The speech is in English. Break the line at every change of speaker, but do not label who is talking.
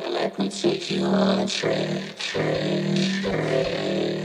Let me take you on a trip, trip, trip.